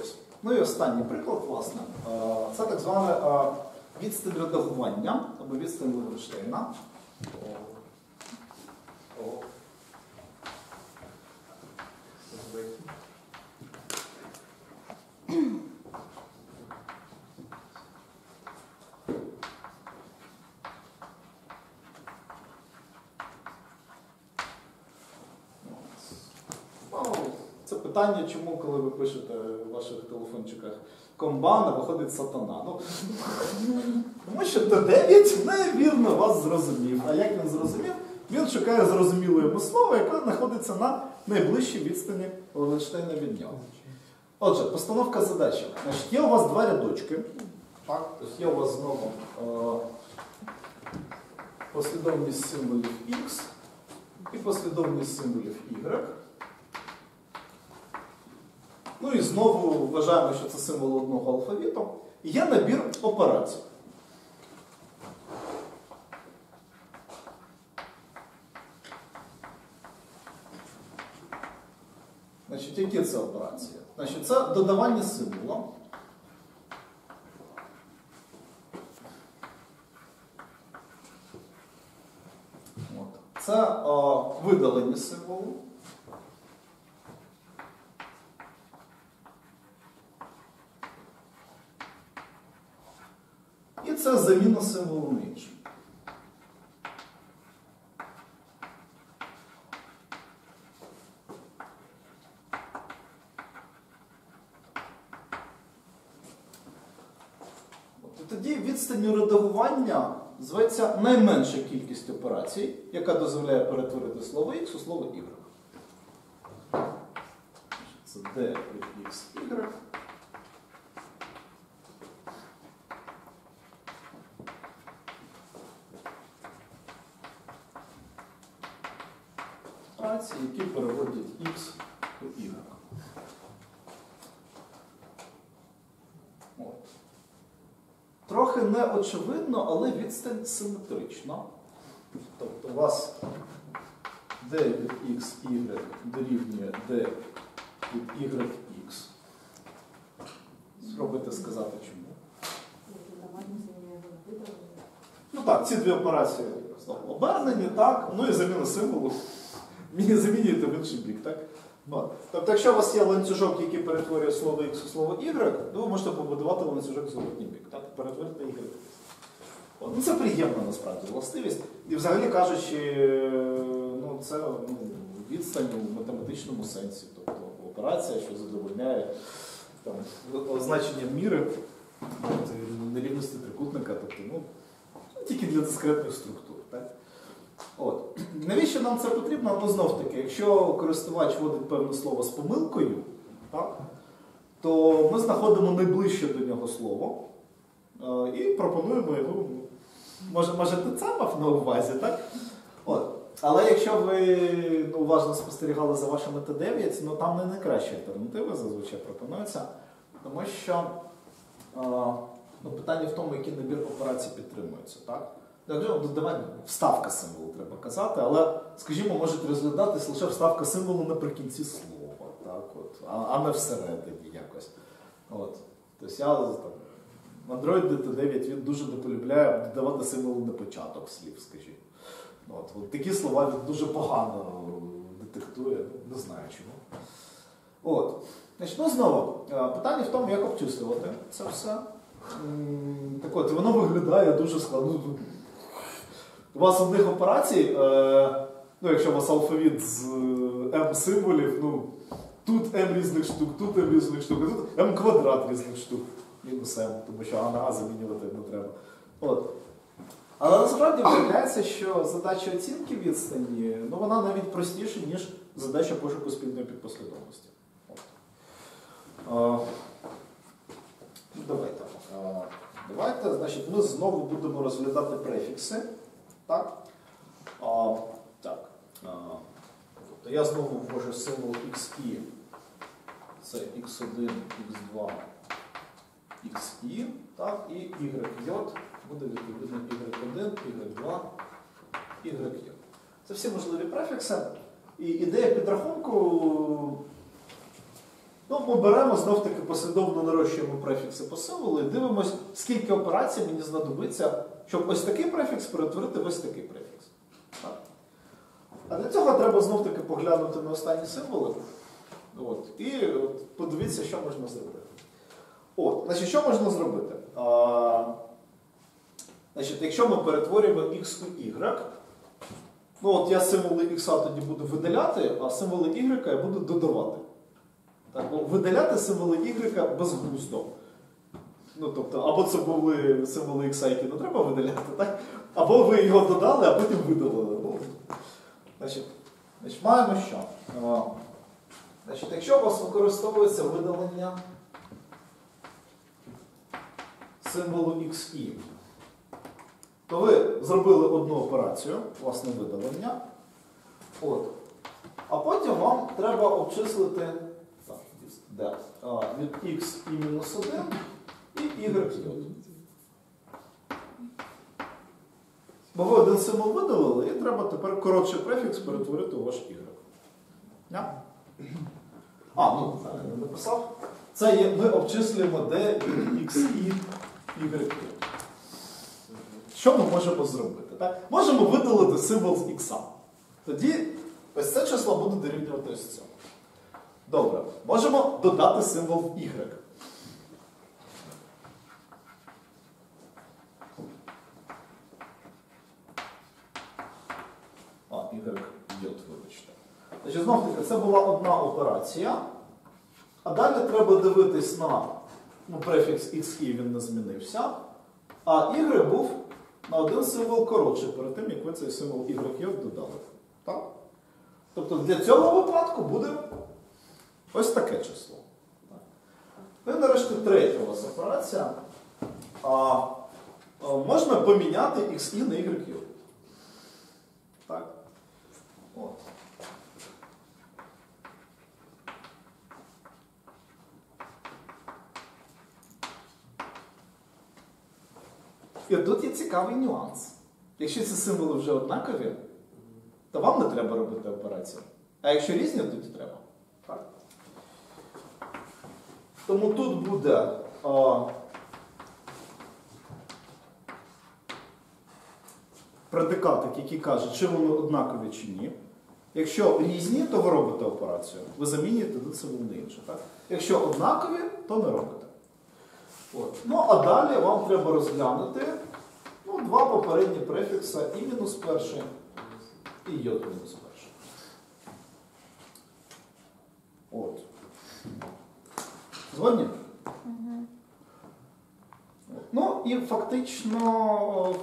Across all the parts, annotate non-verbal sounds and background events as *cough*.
Ось. Ну і останній приклад, власне, е, це так зване е, відстань редагування або відстань Левенштейна. О. О. Ну, Це питання, чому, коли ви пишете в ваших телефончиках комбана, виходить сатана. Ну, тому що Т9 невірно вас зрозумів. А як він зрозумів? Він шукає зрозумілої йому слова, яке знаходиться на найближчій відстані Левенштейна від нього. Отже, постановка задачі. Значить, є у вас два рядочки. Так? Є у вас знову е, послідовність символів X і послідовність символів Y. Ну і знову вважаємо, що це символ одного алфавіту. Є набір операцій. Значить, які це операції? Значить, це додавання символа. Це о, видалення символу. І це заміна символу на інший. Тоді відстань редагування зветься найменша кількість операцій, яка дозволяє перетворити слово X у слово Y. Це D плюс X, Y. Операції, які переводять X у Y. От. Трохи неочевидно, але відстань симетрична. Тобто у вас d від x, y дорівнює d від y, x. Спробуйте сказати чому. Ну так, ці дві операції знову обернені, так, ну і заміна символу. Замінюєте в інший бік, так? От. Тобто, якщо у вас є ланцюжок, який перетворює слово X у слово Y, то ви можете побудувати ланцюжок в зворотній бік, так? Перетворити Y. Ну, це приємна насправді властивість. І взагалі кажучи, ну, це ну, відстань у математичному сенсі. Тобто операція, що задовольняє там, означення міри нерівності трикутника, тобто, ну, тільки для дискретних структур. Так? От. Навіщо нам це потрібно? Ну, знов таки, якщо користувач вводить певне слово з помилкою, так, то ми знаходимо найближче до нього слово е, і пропонуємо його. Ну, Може, може ти це мав на увазі, так? От. Але якщо ви ну, уважно спостерігали за вашими Т9, ну там не найкращі альтернативи зазвичай пропонуються, тому що е, ну, питання в тому, який набір операцій підтримується. Так? Якщо додавання вставка символу треба казати, але, скажімо, можуть розглядатись лише вставка символу наприкінці слова, так, от, а, а не всередині якось. От. Тобто я там, Android DT9 він дуже не полюбляє додавати символи на початок слів, скажімо. От, от такі слова він дуже погано детектує, не знаю чому. От. Значить, ну знову, е, питання в тому, як обчислювати це все. Так от, воно виглядає дуже складно. У вас одних операцій, е, ну, якщо у вас алфавіт з М символів, ну, тут М різних штук, тут М різних штук, тут М квадрат різних штук. Мінус М, тому що А замінювати не треба. От. Але насправді виявляється, що задача оцінки відстані, ну, вона навіть простіша, ніж задача пошуку спільної підпослідовності. От. Е, ну, Давайте. Е, Давайте, значить, ми знову будемо розглядати префікси. Так? А, так. А, тобто я знову ввожу символ XI. Це X1, X2, XI, так, і YJ буде відповідно Y1, Y2, YJ. Це всі можливі префікси. І ідея підрахунку Ну, ми беремо знов-таки послідовно нарощуємо префікси по символу і дивимося, скільки операцій мені знадобиться, щоб ось такий префікс перетворити в ось такий префікс. Так. А для цього треба знов-таки поглянути на останні символи. От, і от, подивіться, що можна зробити. От, значить, що можна зробити? А, значить, якщо ми перетворюємо x у y, ну от я символи x тоді буду видаляти, а символи y я буду додавати. Так, бо видаляти символи y безглуздо. Ну, тобто, або це були символи x, які не треба видаляти, так? або ви його додали, а потім видалили. Ну, значить, значить, маємо що? А, Значить, якщо у вас використовується видалення символу XI, то ви зробили одну операцію, власне, видалення. От. А потім вам треба обчислити так, де, а, від x і мінус 1 і y. Бо ви один символ видалили, і треба тепер коротший префікс перетворити у ваш y. Yeah? А, ну, так, я не написав. Це є, ми обчислюємо d від x і y. Що ми можемо зробити? Так? Можемо видалити символ з x. Тоді ось це число буде дорівнювати ось цьому. Добре. Можемо додати символ y. А, y йод, вибачте. Значить, знов таки, це була одна операція. А далі треба дивитись на ну, префікс XI він не змінився. А Y був на один символ коротший перед тим, як ви цей символ YJ додали. Так? Тобто для цього випадку буде ось таке число. Ну і нарешті третя у вас операція. А, а, можна поміняти XI на YJ. Так? От. І тут є цікавий нюанс. Якщо ці символи вже однакові, то вам не треба робити операцію. А якщо різні, тоді треба. Так? Тому тут буде а, предикатик, який каже, чи вони однакові чи ні. Якщо різні, то ви робите операцію. Ви замінюєте один символ на інший. Якщо однакові, то не робите. От. Ну, а далі вам треба розглянути ну, два попередні префікса і мінус перший, і йод мінус перший. От. Згодні? Ну і фактично.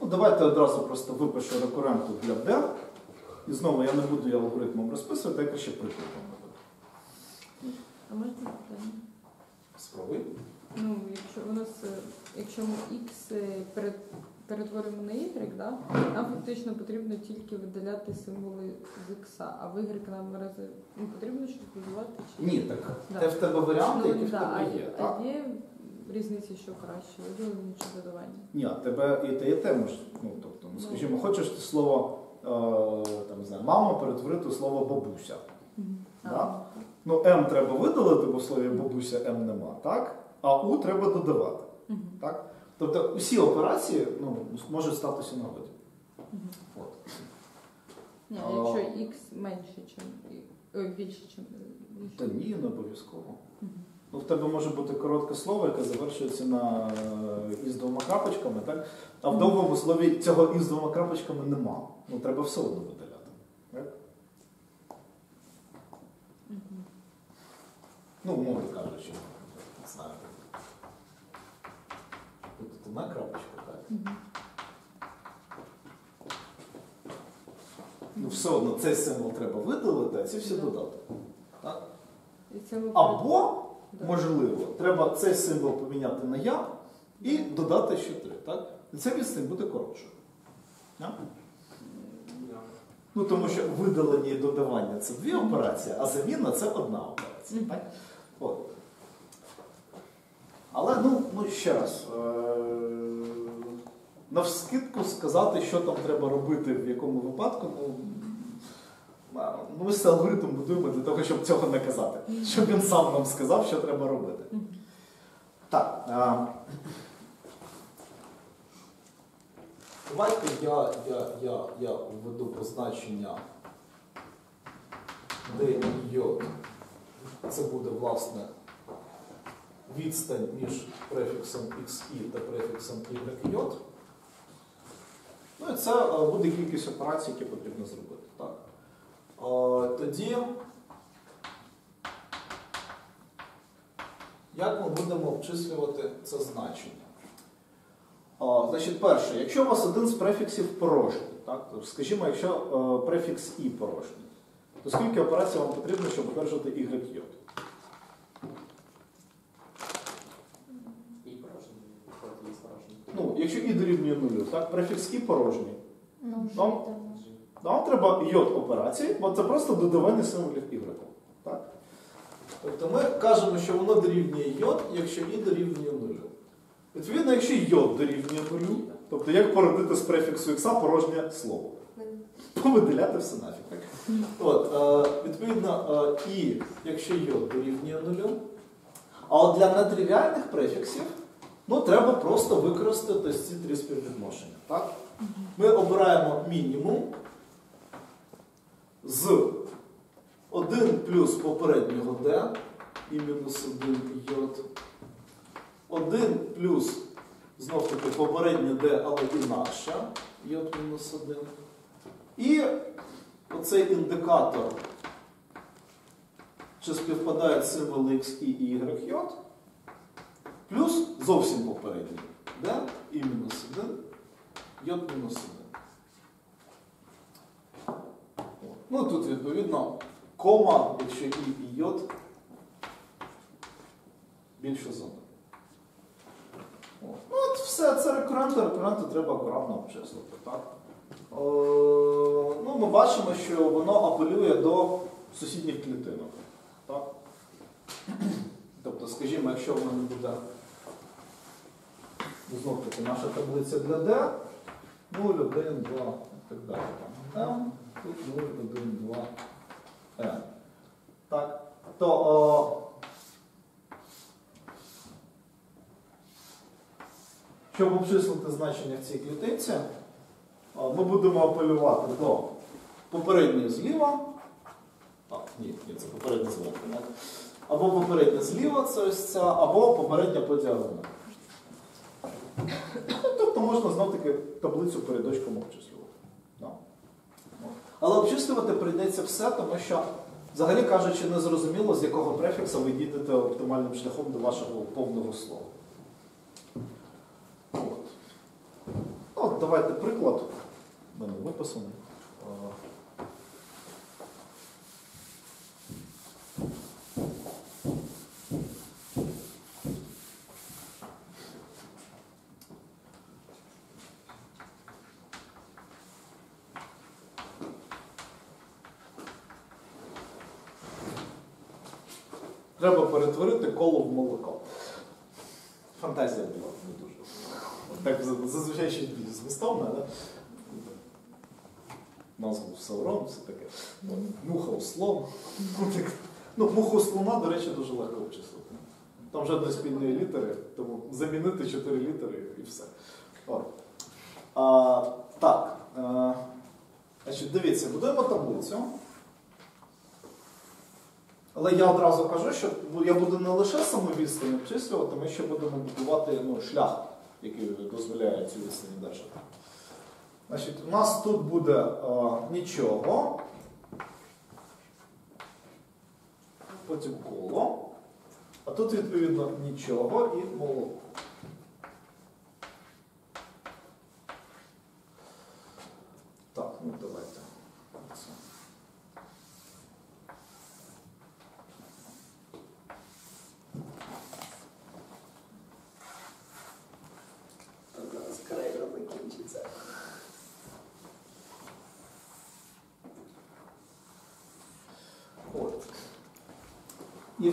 Ну, давайте одразу просто випишу рекуренту для D. І знову я не буду алгоритмом розписувати, я краще прикладом буду. А можна питання? Спробуй. Ну, якщо у нас, е, якщо ми x е, перед, перетворимо на y, да, нам фактично потрібно тільки видаляти символи з x, а в y нам рази ну, потрібно щось додавати чи Ні, так Да. те в тебе варіанти, Ну, які в да, тебе а, є. Так? а є різниця, що краще, видалення чи додавання? Ні, а тебе і те, і те може. Ну, тобто, ну, скажімо, хочеш ти слово е, там, не знаю, мама перетворити у слово бабуся. Да? Ну, М треба видалити, бо в слові бабуся М нема, так? А У треба додавати. Мгм. Так? Тобто усі операції ну, можуть статися на воді. Мгм. От. Ні, А. якщо x менше, чим ой, більше, чим більше. Та ні, не обов'язково. Ну, в тебе може бути коротке слово, яке завершується на е, із двома крапочками, так? А в довгому слові цього із двома крапочками нема. Ну, треба все одно видаляти. Так? Мгм. Ну, умовно кажучи, не знаю. Тут одна крапочка, так? Мгм. Ну, все одно цей символ треба видалити, а ці всі додати. І це ми Або, Да. можливо, треба цей символ поміняти на я і додати ще три. Так? І ця відстань буде коротшою. Так? Ну, тому що видалення і додавання це дві операції, а заміна це одна операція. Так? От. Але ну, ну ще раз, е- навскидку сказати, що там треба робити, в якому випадку, ну, Ну, ми ж алгоритм будуємо для того, щоб цього не казати. Щоб він сам нам сказав, що треба робити. Так. А, Давайте я, я, я, я введу позначення D і J. Це буде, власне, відстань між префіксом XI та префіксом YJ. ну і це е, буде кількість операцій, які потрібно зробити. Так. Е, Тоді, як ми будемо обчислювати це значення? Значить, перше, якщо у вас один з префіксів порожній, так, скажімо, якщо е, префікс І порожній, то скільки операцій вам потрібно, щоб одержати YJ? І порожній. Ну, якщо І дорівнює нулю, так, префікс І порожній. Ну, Там- жити. Нам треба йод операції, бо це просто додавання символів Y. Так? Тобто ми кажемо, що воно дорівнює йод, якщо і дорівнює нулю. Відповідно, якщо йод дорівнює нулю, тобто як породити з префіксу X порожнє слово? Повиделяти все нафіг. От, е, відповідно, е, і якщо йод дорівнює нулю, А от для нетривіальних префіксів ну, треба просто використати ці три співвідношення. Так? ми обираємо мінімум З 1 плюс попереднього d і мінус 1 йод. 1 плюс знов таки попереднє d, але інакше, йод мінус 1. І оцей індикатор, чи співпадають символи x і y плюс зовсім попередній d і мінус 1, йод мінус 1. Ну тут відповідно кома, якщо і і йод більше за один. Ну, от все, це рекуренти, рекуренти треба акуратно обчислити. Так? Е, ну, ми бачимо, що воно апелює до сусідніх клітинок. Так? Тобто, скажімо, якщо в мене буде знов таки наша таблиця для D, 0, 1, 2 і так далі. Там M, тут 0, 1, 2, N. Так, то о, Щоб обчислити значення в цій клітинці, ми будемо апелювати до попередньої зліва. А, ні, ні, це попередня так? Або попередня зліва, це ось ця, або попередня по діагоналі. Тобто можна знов таки таблицю передочком обчислювати. Да. Але обчислювати прийдеться все, тому що, взагалі кажучи, не зрозуміло, з якого префікса ви дійдете оптимальним шляхом до вашого повного слова. От. Ну, От, давайте приклад. У мене виписаний. Треба перетворити коло в молоко. Фантазія була не дуже. Так за- зазвичай ще більш змістовно, але назву Саурон, все таке. Муха у слон. Ну, Ну, муху слона, до речі, дуже легко обчислити. Там жодної спільної літери, тому замінити чотири літери і все. От. А, так. А, значить, дивіться, будуємо таблицю. Але я одразу кажу, що ну, я буду не лише саму відстань обчислювати, ми ще будемо будувати ну, шлях, який дозволяє цю відстань держати. Значить, у нас тут буде е, нічого, потім коло, а тут, відповідно, нічого і молоко. Так, ну давайте. Це. Зараз крейда закінчиться. От. І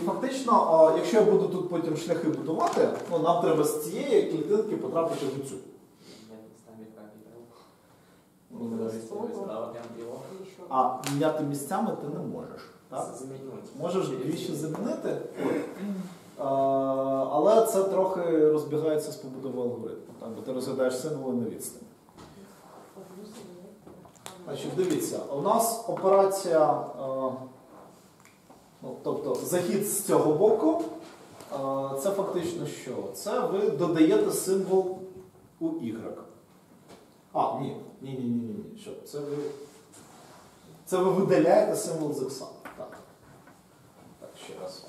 фактично, якщо я буду тут потім шляхи будувати, ну, нам треба з цієї клітинки потрапити в цю. А міняти місцями ти не можеш. Так? Можеш двічі замінити, але це трохи розбігається з побудовою алгоритму, так? бо ти розглядаєш символи на відстані. Значить, дивіться, у нас операція, ну, тобто захід з цього боку, це фактично що? Це ви додаєте символ у Y. А, ні, ні, ні, ні, ні. Що? Це ви, це ви видаляєте символ з X. Так. Так, ще раз.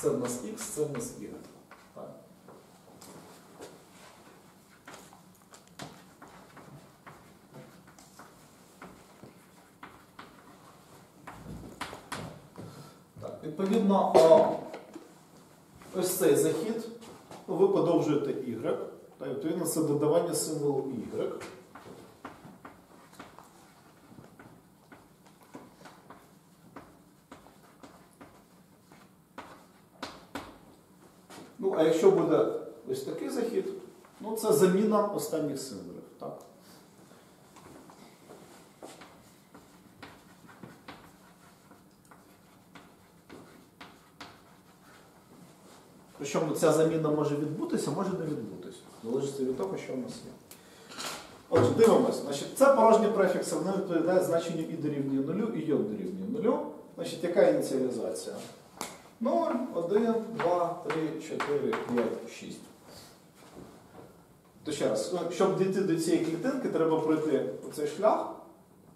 Це в нас X, це в нас Y. Так. Так, відповідно, ось цей захід, ви подовжуєте Y. Так, відповідно, це додавання символу Y. Ну, а якщо буде ось такий захід, ну це заміна останніх символів. Так? Причому ця заміна може відбутися, може не відбутися. Залежить від того, що в нас є. Отже. Значить, це порожні префікси, вони відповідають значенню і дорівнює нулю, і йод дорівнює нулю. Значить, яка ініціалізація? 0, 1, 2, 3, 4, 5, 6. То ще раз, ну, щоб дійти до цієї клітинки, треба пройти оцей шлях.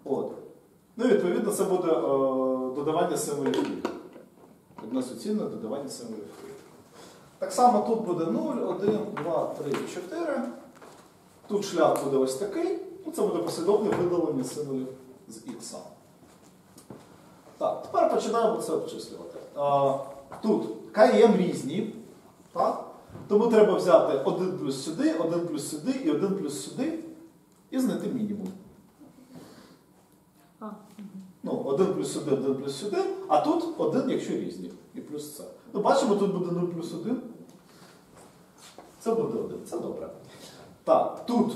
От. Ну і відповідно це буде е, додавання символів. Односуцільне додавання символів. Так само тут буде 0, 1, 2, 3, 4. Тут шлях буде ось такий. Ну, це буде послідовне видалення символів з х. Так, тепер починаємо це обчислювати. А, тут КМ різні. Так? Тому треба взяти 1 плюс сюди, 1 плюс сюди і 1 плюс сюди і знайти мінімум. А. Ну, 1 плюс сюди, 1 плюс сюди, а тут 1, якщо різні. І плюс це. Ну, бачимо, тут буде 0 плюс 1. Це буде 1. Це добре. Так, тут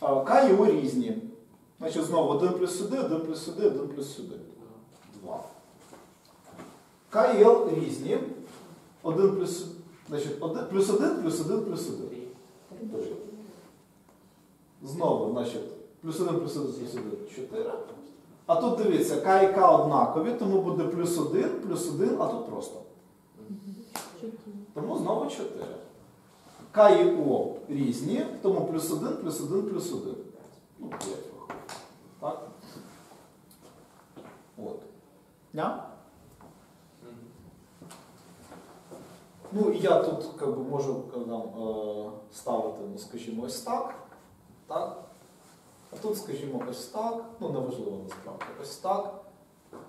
К і О різні. Значить, знову 1 плюс сюди, 1 плюс сюди, 1 плюс сюди. 2. К і Л різні. 1 плюс, значить, 1, плюс 1, плюс 1, плюс 1. Три. Знову, значить, плюс 1, плюс 1, плюс 1, 4. А тут дивіться, К і К однакові, тому буде плюс 1, плюс 1, а тут просто. Тому знову 4. К і О різні, тому плюс 1, плюс 1, плюс 1. Ну, 5 виходить. Так? От. Ня? Ну, я тут как би, можу е, ставити, ну, скажімо, ось так. так? А тут, скажімо, ось так. Ну, неважливо насправді. Ось так.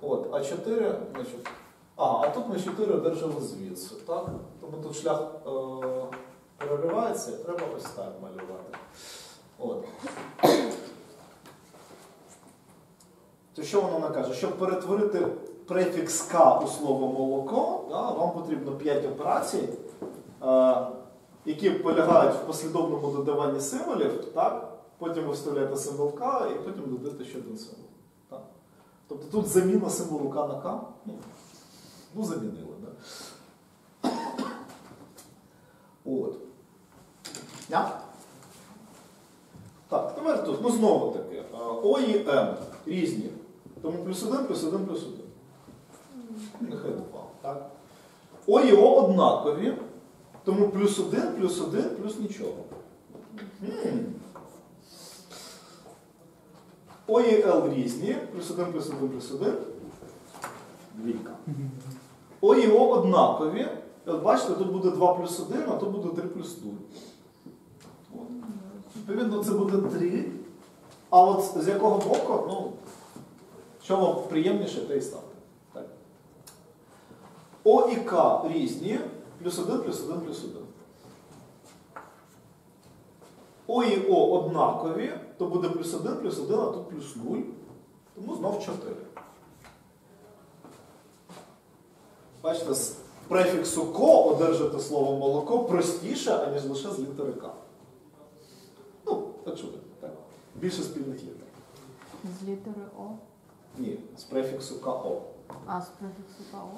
От, а 4, значить. А, а тут ми 4 одержали звідси. так? Тому тут шлях е, переривається, треба ось так малювати. От. То що воно нам каже? Щоб перетворити префікс К у слово молоко, да, вам потрібно 5 операцій, е, які полягають в послідовному додаванні символів, так? потім ви вставляєте символ К і потім додаєте ще один символ. Так? Тобто тут заміна символу К на К. Ну, ну замінили. Да? От. Я? Так, тепер тут, ну знову таки, О і М різні. Тому плюс 1, плюс 1, плюс 1. Нехай 2. Так? О і О однакові. Тому плюс 1, плюс 1, плюс нічого. О і Л різні. Плюс 1, плюс 1, плюс 1. Двійка. О і О однакові. От бачите, тут буде 2 плюс 1, а тут буде 3 плюс 0. Відповідно, це буде 3. А от з якого боку, ну, що вам приємніше, те і ставте. Так. О і К різні. Плюс 1, плюс 1, плюс 1. О і О однакові, то буде плюс 1, плюс 1, а тут плюс 0. Тому знов 4. Бачите, з префіксу ко одержати слово молоко простіше, аніж лише з літери К. Більше спільних літер. з літери О. Ні, з префіксу КО. А, з префіксу КО.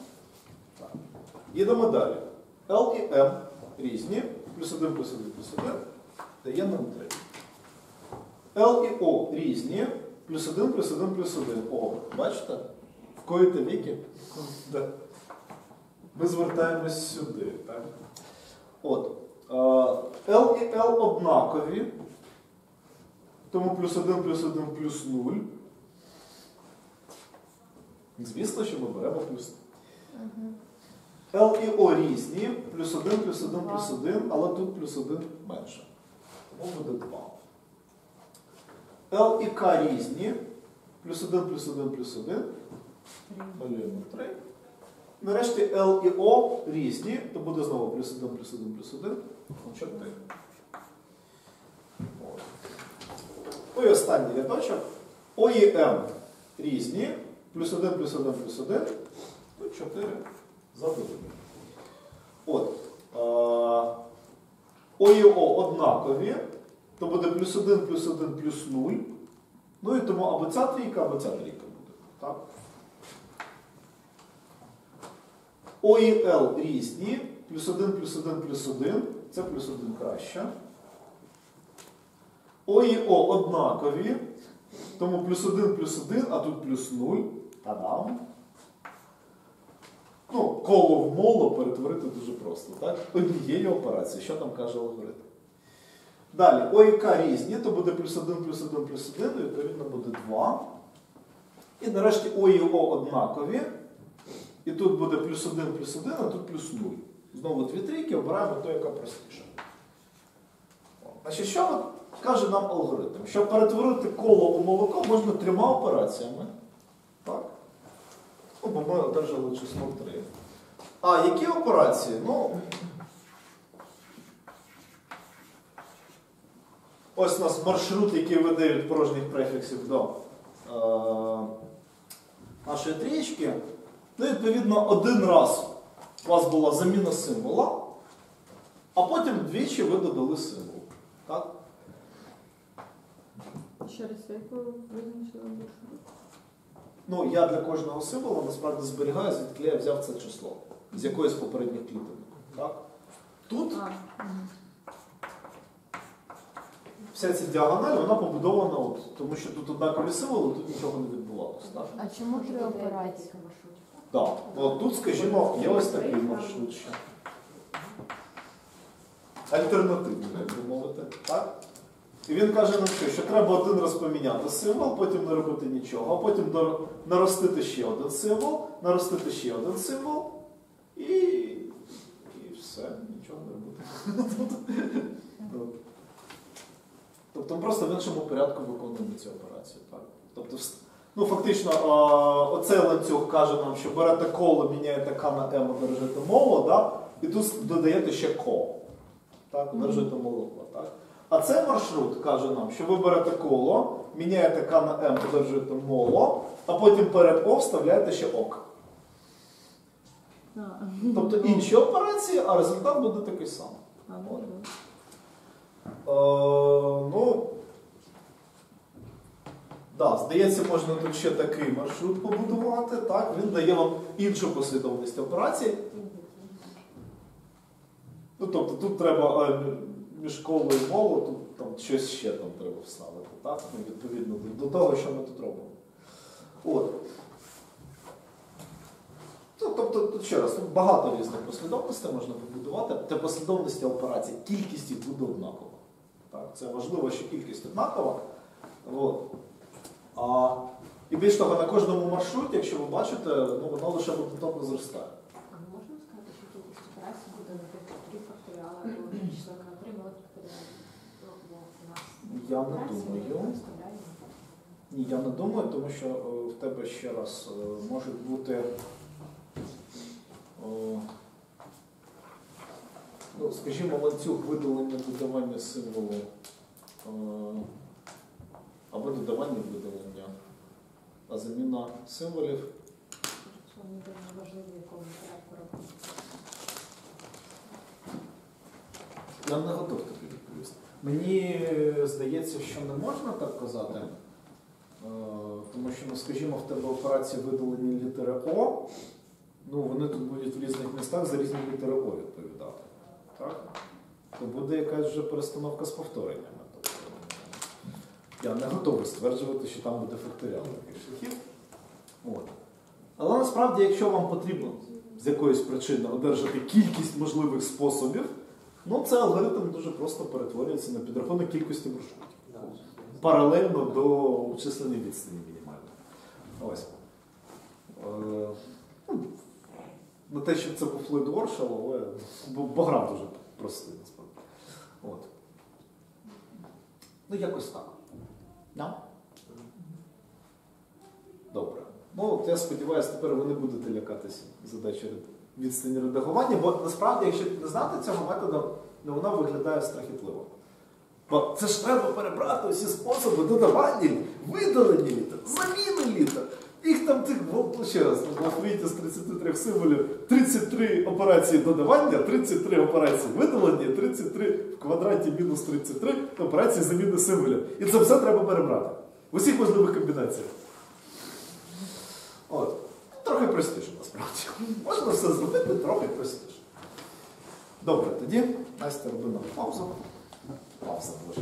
Так. Їдемо далі. L і M різні, плюс 1 плюс 1 плюс 1 дає нам 3. L і O різні, плюс 1 плюс 1 плюс 1. О, бачите? В коїте віки. Да. Ми звертаємось сюди. Так? От. L і L однакові. Тому плюс 1 плюс 1 плюс 0. Звісно, що ми беремо плюс 0. L і O різні, плюс 1, плюс 1, плюс 1, але тут плюс 1 менше. Тому буде 2. L і K різні, плюс 1, плюс 1, плюс 1, малюємо 3. Нарешті L і O різні, то буде знову плюс 1, плюс 1, плюс 1, 4. От. Ну і останній рядочок. O і M різні, плюс 1, плюс 1, плюс 1, тут 4 задоволені. От. О і О однакові, то буде плюс 1, плюс 1, плюс 0. Ну і тому або ця трійка, або ця трійка буде. Так? О і Л різні, плюс 1, плюс 1, плюс 1, це плюс 1 краще. О і О однакові, тому плюс 1, плюс 1, а тут плюс 0. Та-дам. Ну, коло в моло перетворити дуже просто, так? Однією операцією, що там каже алгоритм. Далі, О і К різні, то буде плюс 1, плюс 1, плюс 1, і відповідно буде 2. І нарешті О і О однакові. І тут буде плюс 1, плюс 1, а тут плюс 0. Знову дві трійки, обираємо ту, яка простіша. Значить, що каже нам алгоритм? Щоб перетворити коло у молоко можна трьома операціями. Так? Ну, бо ми одержали число 3. А які операції? Ну. Ось у нас маршрут, який від порожніх префіксів до е, нашої трієчки. Ну, відповідно, один раз у вас була заміна символа, а потім двічі ви додали символ. Так? Ще раз, як ви визначили маршрут? Ну, я для кожного символа насправді зберігаю, звідки я взяв це число. З якоїсь попередніх клітинок. Так? Тут вся ця діагональ, вона побудована, от, тому що тут однакові символи, тут нічого не відбувалося. Так? а чому три операції? Так. От тут, скажімо, є ось такий маршрут ще. Альтернативний, як би мовити. Так? І він каже нам, що, що треба один раз поміняти символ, потім не робити нічого, а потім наростити ще один символ, наростити ще один символ і, і все, нічого не робити. Ну. *laughs* Тобто просто в іншому порядку виконуємо цю операцію. Так? Тобто, ну, фактично, оцей ланцюг каже нам, що берете коло, міняєте К на М, одержите моло, да? і тут додаєте ще ко. Так, одержите молоко. Так? А цей маршрут каже нам, що ви берете коло, міняєте К на М, одержуєте моло, а потім перед О вставляєте ще ок. Тобто інші операції, а результат буде такий самий. ну, От. Е, ну, да, здається, можна тут ще такий маршрут побудувати. Так? Він дає вам іншу послідовність операцій. Ну, тобто тут треба е, і моло, тут там щось ще там треба вставити. Так? Ну, відповідно до, того, що ми тут робимо. От. Ну, тобто, ще раз, тут багато різних послідовностей можна побудувати. Та послідовності операцій, кількість їх буде однакова. Так, це важливо, що кількість однакова. От. А, і більш того, на кожному маршруті, якщо ви бачите, ну, воно лише потенційно зростає. А ми можемо сказати, що кількість операцій буде, наприклад, 3 факторіали або число на 3 малих факторіали? Ну, бо у нас Я не думаю. Ні, я не думаю, тому що е, в тебе ще раз е, можуть бути. е, ну, скажімо, ланцюг видалення додавання символу е, або додавання видалення, а заміна символів. Я не готов. Мені е, здається, що не можна так казати. Е, Тому що, ну, скажімо, в тебе операції видалені літери О, ну вони тут будуть в різних містах за різні літери О відповідати. Так? То буде якась вже перестановка з повтореннями. Тобто, я не готовий стверджувати, що там буде факторіал таких шляхів. От. Але насправді, якщо вам потрібно з якоїсь причини одержати кількість можливих способів, ну це алгоритм дуже просто перетворюється на підрахунок кількості маршрутів. Паралельно до численної відстані мінімально. Ось. Е, ну, Не те, щоб це був Флойд Воршал, але бо, гра дуже простий, насправді. От. Ну, якось так. Да? Добре. Ну, от я сподіваюся, тепер ви не будете лякатися задачі відстані редагування, бо насправді, якщо не знати цього методу, ну, воно виглядає страхітливо. Бо це ж треба перебрати усі способи додавання, видалення літер, заміни літер. Їх там тих, ну, ще раз, в алфавіті з 33 символів 33 операції додавання, 33 операції видалення, 33 в квадраті мінус 33 операції заміни символів. І це все треба перебрати. В усіх можливих комбінаціях. От. Трохи простіше. Можна все зробити трохи простіше. Добре, тоді Настя робимо паузу. Пауза може.